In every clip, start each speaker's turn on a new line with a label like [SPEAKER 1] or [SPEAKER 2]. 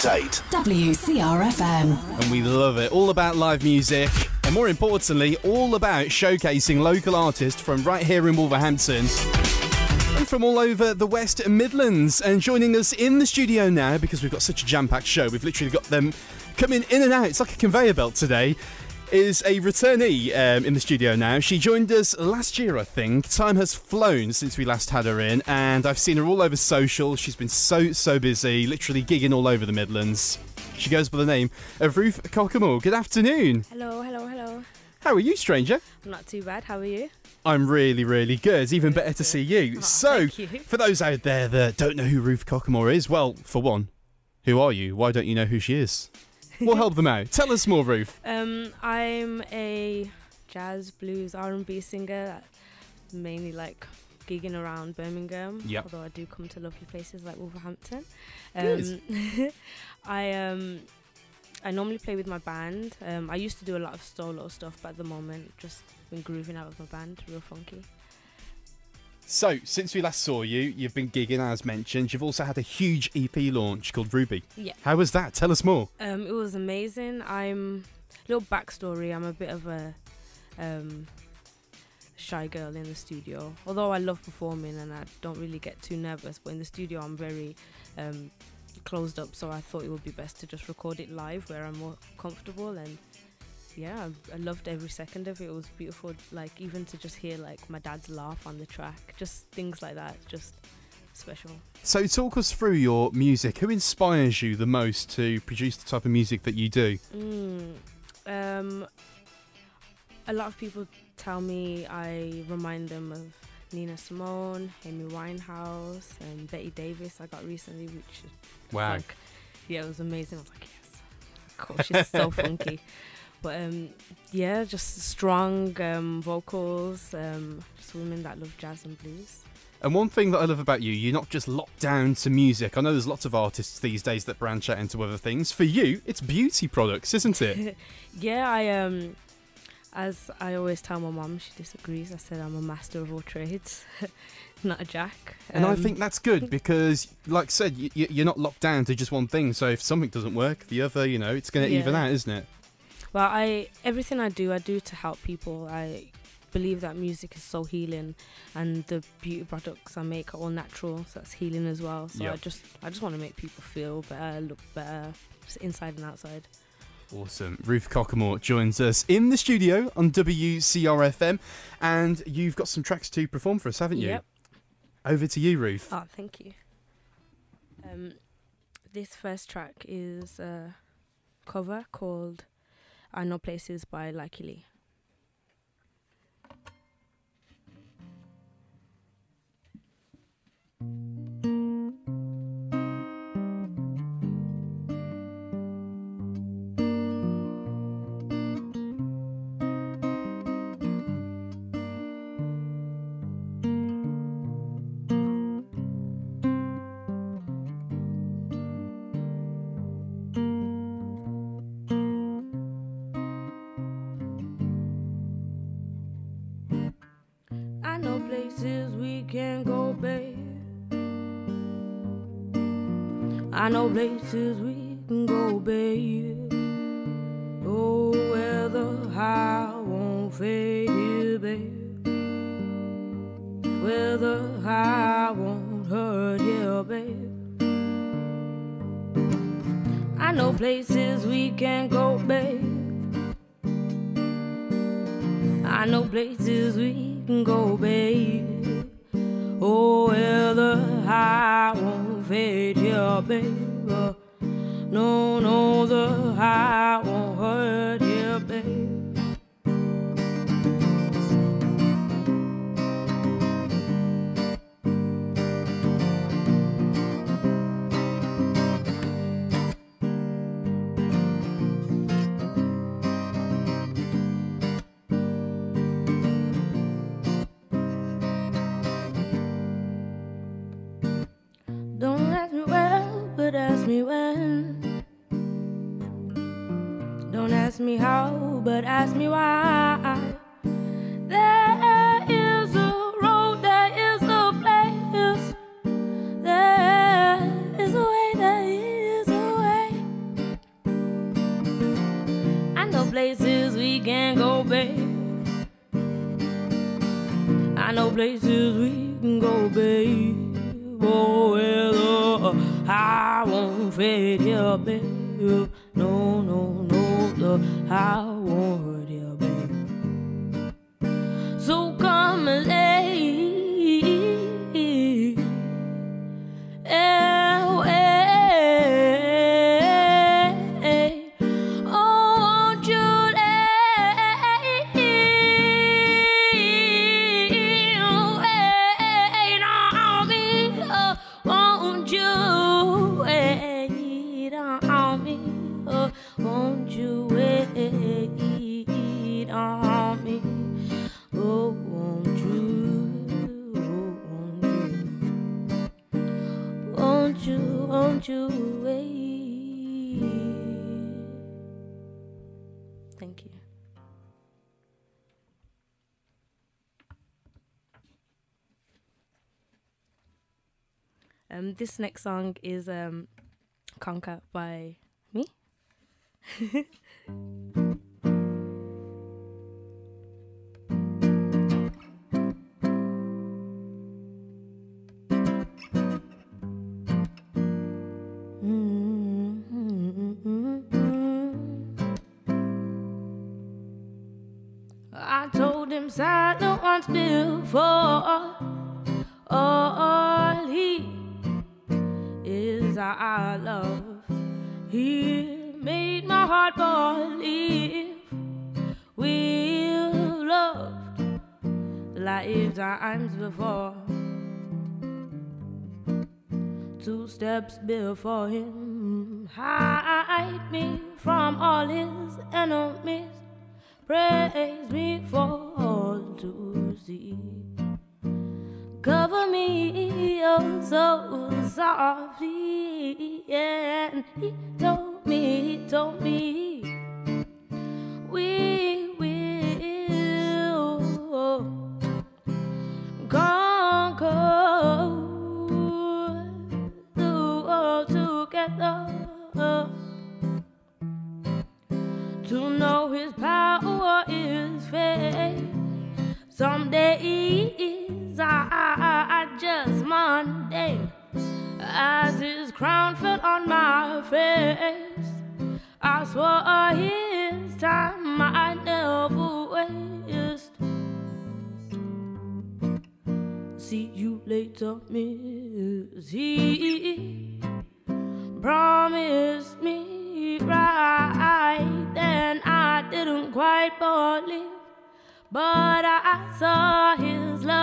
[SPEAKER 1] 101.8.
[SPEAKER 2] WCRFM.
[SPEAKER 3] And we love it. All about live music. And more importantly, all about showcasing local artists from right here in Wolverhampton and from all over the West Midlands. And joining us in the studio now, because we've got such a jam packed show, we've literally got them coming in and out. It's like a conveyor belt today. Is a returnee um, in the studio now. She joined us last year, I think. Time has flown since we last had her in, and I've seen her all over social. She's been so, so busy, literally gigging all over the Midlands. She goes by the name of Ruth Kokumo. Good afternoon.
[SPEAKER 4] Hello, hello, hello.
[SPEAKER 3] How are you, stranger?
[SPEAKER 4] I'm not too bad. How are you?
[SPEAKER 3] I'm really, really good. It's even better to see you.
[SPEAKER 4] Oh,
[SPEAKER 3] so,
[SPEAKER 4] you.
[SPEAKER 3] for those out there that don't know who Ruth Kokumo is, well, for one, who are you? Why don't you know who she is? We'll help them out. Tell us more, Ruth.
[SPEAKER 4] Um, I'm a jazz, blues, R&B singer. Mainly like gigging around Birmingham.
[SPEAKER 3] Yep.
[SPEAKER 4] Although I do come to lovely places like Wolverhampton.
[SPEAKER 3] Good.
[SPEAKER 4] Um, I um, I normally play with my band. Um, I used to do a lot of solo stuff, but at the moment, just been grooving out with my band, real funky.
[SPEAKER 3] So, since we last saw you, you've been gigging, as mentioned. You've also had a huge EP launch called Ruby.
[SPEAKER 4] Yeah.
[SPEAKER 3] How was that? Tell us more.
[SPEAKER 4] Um, it was amazing. I'm little backstory. I'm a bit of a um, shy girl in the studio. Although I love performing and I don't really get too nervous, but in the studio I'm very um, closed up. So I thought it would be best to just record it live where I'm more comfortable. And yeah, I, loved every second of it. It was beautiful. Like even to just hear like my dad's laugh on the track, just things like that, just special.
[SPEAKER 3] So, talk us through your music. Who inspires you the most to produce the type of music that you do?
[SPEAKER 4] Mm, um, a lot of people tell me I remind them of Nina Simone, Amy Winehouse, and Betty Davis. I got recently, which
[SPEAKER 3] Wow.
[SPEAKER 4] like, yeah, it was amazing. I was like, yes, of course, she's so funky. But um, yeah, just strong um, vocals, um, just women that love jazz and blues.
[SPEAKER 3] And one thing that I love about you, you're not just locked down to music. I know there's lots of artists these days that branch out into other things. For you, it's beauty products, isn't it?
[SPEAKER 4] Yeah, I um, as I always tell my mum, she disagrees. I said I'm a master of all trades, not a jack.
[SPEAKER 3] And I
[SPEAKER 4] Um,
[SPEAKER 3] think that's good because, like I said, you, you're not locked down to just one thing. So if something doesn't work, the other, you know, it's going to even out, isn't it?
[SPEAKER 4] Well, I everything I do, I do to help people. I believe that music is so healing, and the beauty products I make are all natural, so that's healing as well. So
[SPEAKER 3] Yeah.
[SPEAKER 4] I just, I just want to make people feel better, look better, just inside and outside.
[SPEAKER 3] Awesome. Ruth Kokumo joins us in the studio on WCRFM, and you've got some tracks to perform for us, haven't you?
[SPEAKER 4] Yep.
[SPEAKER 3] Over to you, Ruth.
[SPEAKER 4] Oh, thank you. Um, this first track is a cover called "I Know Places" by Lucky can go, babe. I know places we can go, babe. Oh, where the high won't fade here, babe. Where the high won't hurt here, babe. I know places we can go, babe. I know places we can go, babe. Oh, the high won't fade here, baby. No, no, the high but ask me why. There is a road, there is a place, there is a way, there is a way. I know places we can go, babe. I know places we can go, babe. Oh, well, I won't fade your babe. You wait? Thank you. Um, this next song is um, Conquer by me. once before. All he is our love. He made my heart believe we've loved lifetimes before. Two steps before him, hide me from all his enemies. Praise me for Cover me oh so softly, and he told me, he told me, we will conquer the world together. To know his power is faith. Some crown fell on my face. I swore his time I never waste. See you later, miss. He promised me right then I didn't quite believe. But I saw his love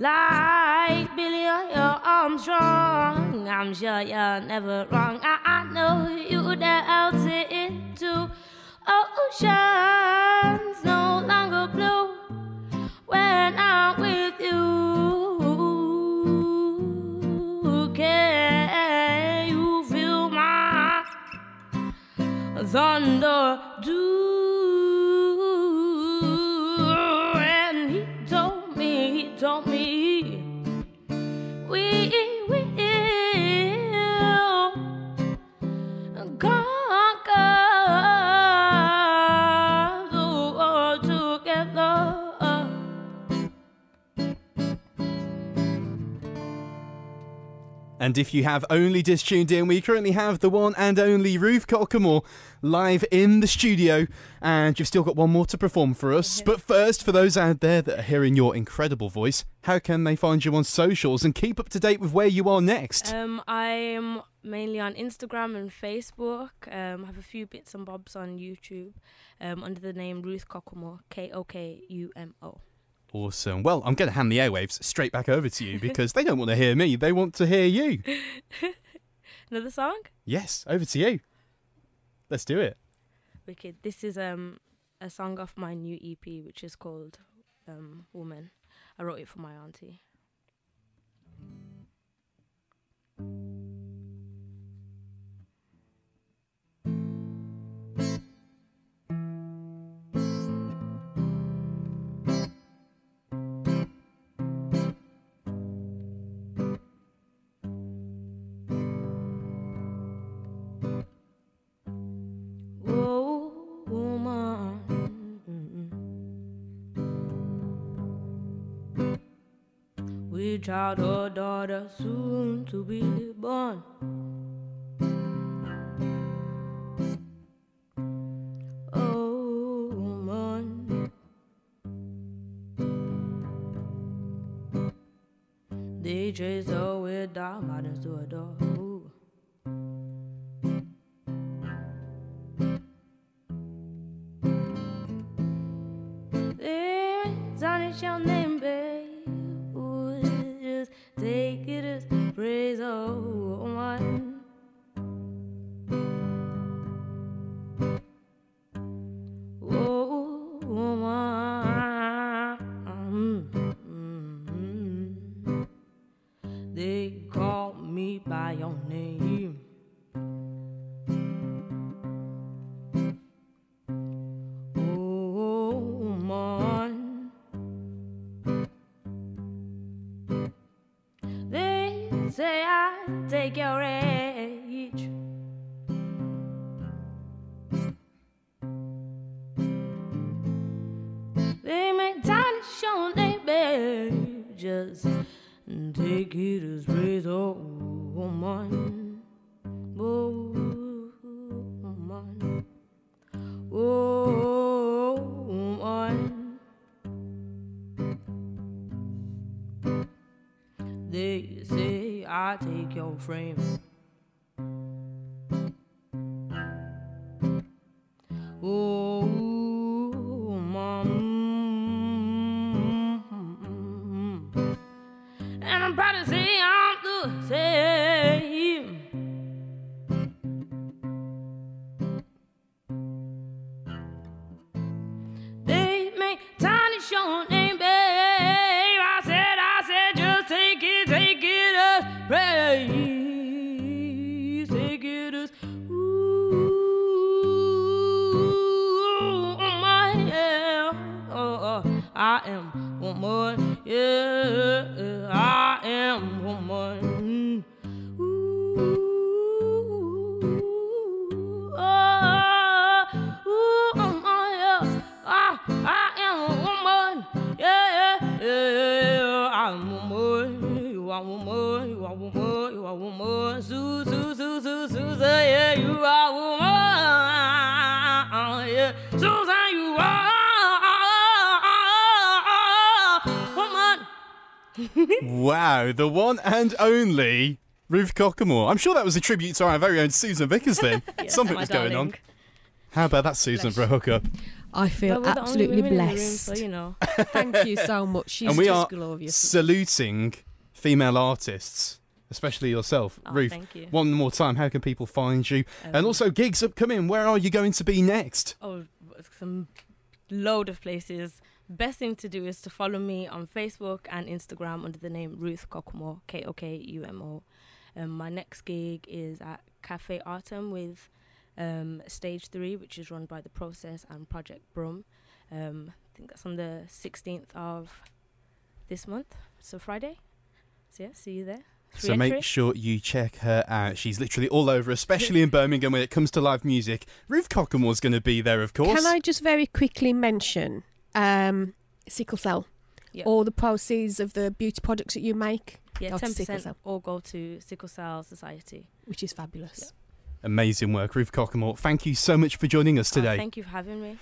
[SPEAKER 4] like Billy Armstrong. I'm sure you're never wrong. I, I know you delve into oceans no longer blue when I'm with you. Can you feel my thunder do? And
[SPEAKER 3] if you have only just tuned in, we currently have the one and only Ruth Kokumo live in the studio, and you've still got one more to perform for us. But first, for those out there that are hearing your incredible voice, how can they find you on socials and keep up to date with where you are next?
[SPEAKER 4] Um, I'm mainly on Instagram and Facebook. Um, I have a few bits and bobs on YouTube um, under the name Ruth Kokumo, K O K U M O.
[SPEAKER 3] Awesome. Well, I'm going to hand the airwaves straight back over to you because they don't want to hear me, they want to hear you.
[SPEAKER 4] Another song?
[SPEAKER 3] Yes, over to you. Let's do it.
[SPEAKER 4] Wicked. This is um a song off my new EP, which is called um, Woman. I wrote it for my auntie. Child or daughter soon to be born. Oh, woman. They chase away dark mountains to a door. Ooh. There's on your name, by your. Oh, woman. They say I take your age. They make tiny show baby. Just take it as oh woman. Oh, woman. Oh, woman. They say I take your frame.
[SPEAKER 3] Wow, the one and only Ruth Kokumo. I'm sure that was a tribute to our very own Susan Vickers then.
[SPEAKER 4] Yes,
[SPEAKER 3] Something
[SPEAKER 4] my
[SPEAKER 3] was going on. How about that, Susan, for a hookup?
[SPEAKER 1] I feel
[SPEAKER 4] But we're the only
[SPEAKER 1] absolutely
[SPEAKER 4] women in the room,
[SPEAKER 1] blessed.
[SPEAKER 4] so you know.
[SPEAKER 1] Thank you so much. She's
[SPEAKER 3] and we are
[SPEAKER 1] glorious.
[SPEAKER 3] saluting female artists, especially yourself,
[SPEAKER 4] Oh,
[SPEAKER 3] Ruth.
[SPEAKER 4] thank you.
[SPEAKER 3] One more time, how can people find you? and
[SPEAKER 4] Um,
[SPEAKER 3] also, gigs upcoming. Where are you going to be next?
[SPEAKER 4] oh, some load of places. Best thing to do is to follow me on Facebook and Instagram under the name Ruth Kokumo, K O K U M O. Um, my next gig is at Cafe Artum with um, Stage 3, which is run by The Process and Project Brum. Um, I think that's on the 16th of this month, so Friday. So, yeah, see you there. Free
[SPEAKER 3] So make sure you check her out. She's literally all over, especially in Birmingham when it comes to live music. Ruth Kokumo's going to be there, of course.
[SPEAKER 1] Can I just very quickly mention um, sickle cell?
[SPEAKER 4] Yeah.
[SPEAKER 1] All the proceeds of the beauty products that you make,
[SPEAKER 4] Yeah, ten
[SPEAKER 1] Sickle
[SPEAKER 4] percent
[SPEAKER 1] Cell.
[SPEAKER 4] all go to Sickle Cell Society.
[SPEAKER 1] which is fabulous.
[SPEAKER 3] Amazing work, Ruth Kokumo. Thank you so much for joining us
[SPEAKER 4] Oh,
[SPEAKER 3] today.
[SPEAKER 4] thank you for having me.